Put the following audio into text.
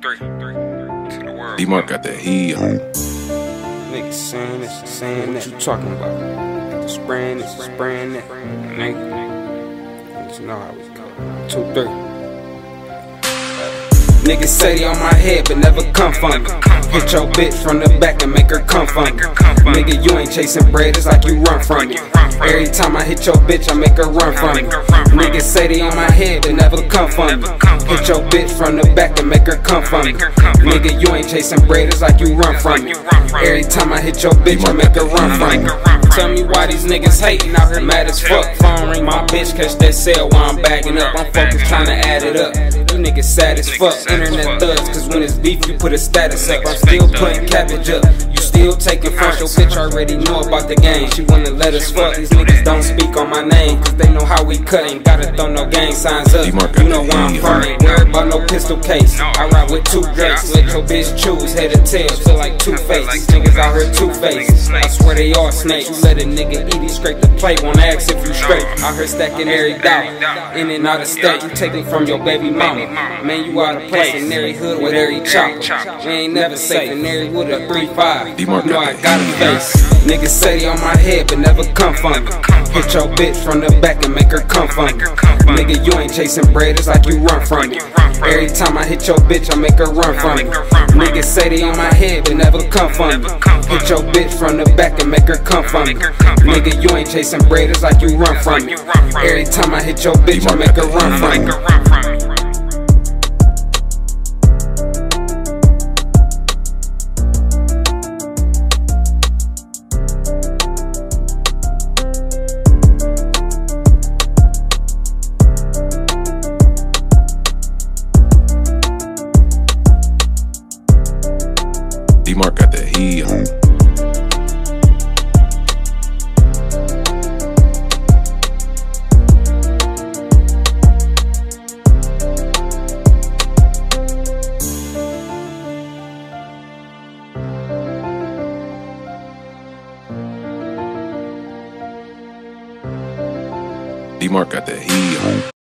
D Mark got that heat. Niggas saying that. What you talking about? Spraying spraying that. Nigga. Two, three. Niggas say they on my head, but never come from me. Hit your bitch from the back and make her come from me. Nigga, you ain't chasing bread, it's like you run from me. Every time I hit your bitch, I make her run from me. Niggas say they on my head, but never come from me. Hit your bitch from the back and make her come from me. Nigga, you ain't chasing bread, it's like you run from me. Every time I hit your bitch, I make her run from me. Tell me why these niggas hating out here mad as fuck. Phone ring bitch, catch that cell while I'm bagging up. I'm focused trying to add it up. You niggas sad as fuck. Internet thugs, cause when it's beef, you put a status up. I'm still putting cabbage up. You still taking front. Your bitch already know about the game. She wanna let us fuck. These niggas don't speak on my name, cause they know how we cut. Ain't gotta throw no gang signs up. You know where I'm from. Worried about no pistol case. I ride with two drakes. Let your bitch choose, head or tail. Feel like two face. These niggas out here two face. I swear they all snakes. You let a nigga eat, he scrape the plate. Won't ask if you straight. Out here stacking every dollar. In and out of state. You taking from your baby mama. Man, you out of place in every hood with every chopper. We ain't never safe in every wood a 3-5. You know I got a face. Niggas say they on my head, but never come from me. Hit your bitch from the back and make her come from me. Nigga, you ain't chasing bread, it's like you run from me. Every time I hit your bitch, I make her run from me. Niggas say they on my head, but never come from me. Hit your bitch from the back and make her come from me. Nigga, you ain't chasing bread, it's like you run from me. Every time I hit your bitch, I make her run from me. D-Mark got that heat on. D-Mark got that heat on.